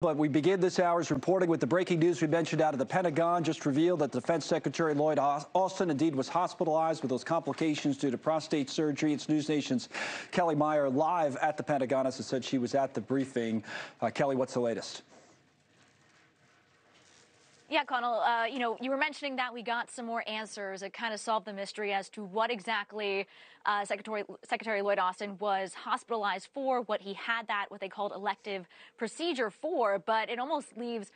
But we begin this hour's reporting with the breaking news we mentioned out of the Pentagon. Just revealed that Defense Secretary Lloyd Austin indeed was hospitalized with those complications due to prostate surgery. It's News Nation's Kelly Meyer live at the Pentagon. As I said, she was at the briefing. Uh, Kelly, what's the latest? Yeah, Connell, uh, you know, you were mentioning that we got some more answers. It kind of solved the mystery as to what exactly uh, Secretary, Secretary Lloyd Austin was hospitalized for, what he had that, what they called elective procedure for. But it almost leaves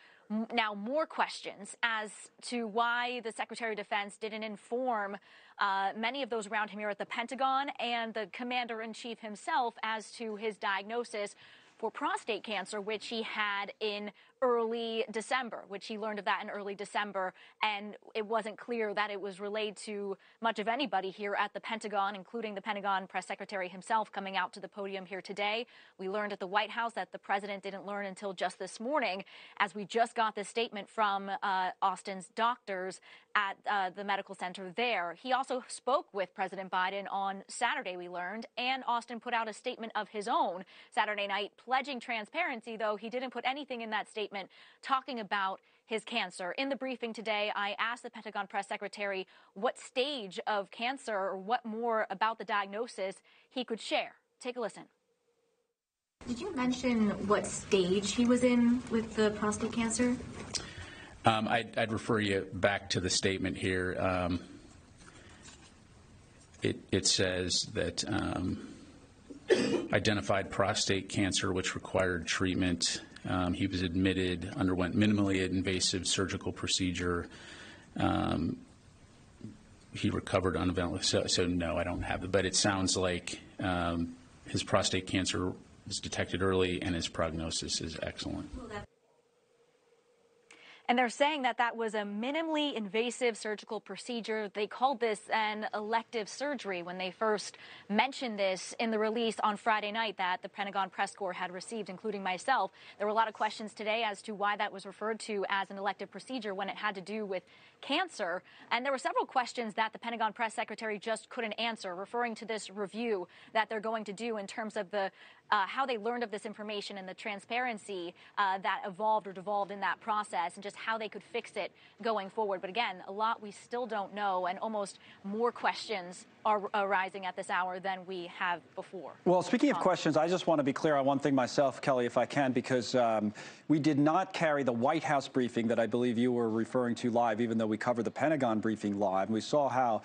now more questions as to why the Secretary of Defense didn't inform uh, many of those around him here at the Pentagon and the Commander in Chief himself as to his diagnosis for prostate cancer, which he had in early December, which he learned of that in early December. And it wasn't clear that it was relayed to much of anybody here at the Pentagon, including the Pentagon press secretary himself coming out to the podium here today. We learned at the White House that the president didn't learn until just this morning, as we just got this statement from uh, Austin's doctors at uh, the medical center there. He also spoke with President Biden on Saturday, we learned, and Austin put out a statement of his own Saturday night pledging transparency, though he didn't put anything in that statement statement talking about his cancer. In the briefing today, I asked the Pentagon press secretary what stage of cancer or what more about the diagnosis he could share. Take a listen. Did you mention what stage he was in with the prostate cancer? Um, I'd, I'd, refer you back to the statement here. Um, it, it, says that um, identified prostate cancer, which required treatment um, he was admitted, underwent minimally invasive surgical procedure. Um, he recovered uneventfully. So, so, no, I don't have it. But it sounds like um, his prostate cancer was detected early and his prognosis is excellent. And they're saying that that was a minimally invasive surgical procedure. They called this an elective surgery when they first mentioned this in the release on Friday night that the Pentagon press corps had received, including myself. There were a lot of questions today as to why that was referred to as an elective procedure when it had to do with cancer. And there were several questions that the Pentagon press secretary just couldn't answer, referring to this review that they're going to do in terms of the uh, how they learned of this information and the transparency uh, that evolved or devolved in that process and just how they could fix it going forward. But again, a lot we still don't know and almost more questions are arising at this hour than we have before. Well, speaking of um, questions, I just want to be clear on one thing myself, Kelly, if I can, because um, we did not carry the White House briefing that I believe you were referring to live, even though we covered the Pentagon briefing live. We saw how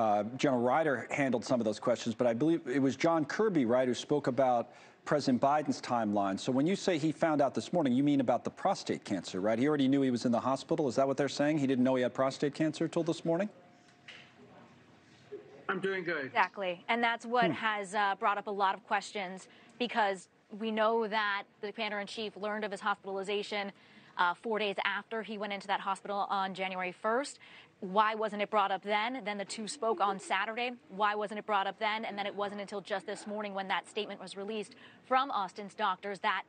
uh, General Ryder handled some of those questions, but I believe it was John Kirby, right, who spoke about President Biden's timeline. So when you say he found out this morning, you mean about the prostate cancer, right? He already knew he was in the hospital. Is that what they're saying? He didn't know he had prostate cancer until this morning? I'm doing good. Exactly. And that's what hmm. has uh, brought up a lot of questions because we know that the commander in chief learned of his hospitalization uh, four days after he went into that hospital on January 1st. Why wasn't it brought up then? Then the two spoke on Saturday. Why wasn't it brought up then? And then it wasn't until just this morning when that statement was released from Austin's doctors that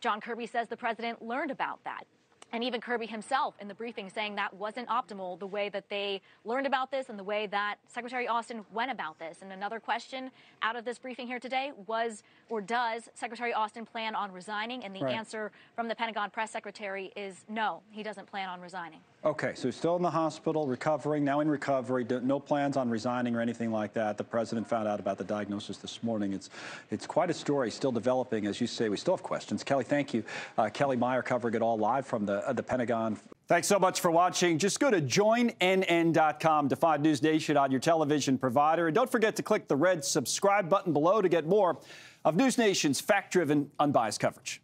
John Kirby says the president learned about that. And even Kirby himself in the briefing saying that wasn't optimal the way that they learned about this and the way that Secretary Austin went about this. And another question out of this briefing here today was or does Secretary Austin plan on resigning? And the right. answer from the Pentagon press secretary is no, he doesn't plan on resigning. Okay, so still in the hospital, recovering, now in recovery, no plans on resigning or anything like that. The president found out about the diagnosis this morning. It's it's quite a story, still developing. As you say, we still have questions. Kelly, thank you. Uh, Kelly Meyer covering it all live from the, uh, the Pentagon. Thanks so much for watching. Just go to joinnn.com to find News Nation on your television provider. And don't forget to click the red subscribe button below to get more of News Nation's fact driven, unbiased coverage.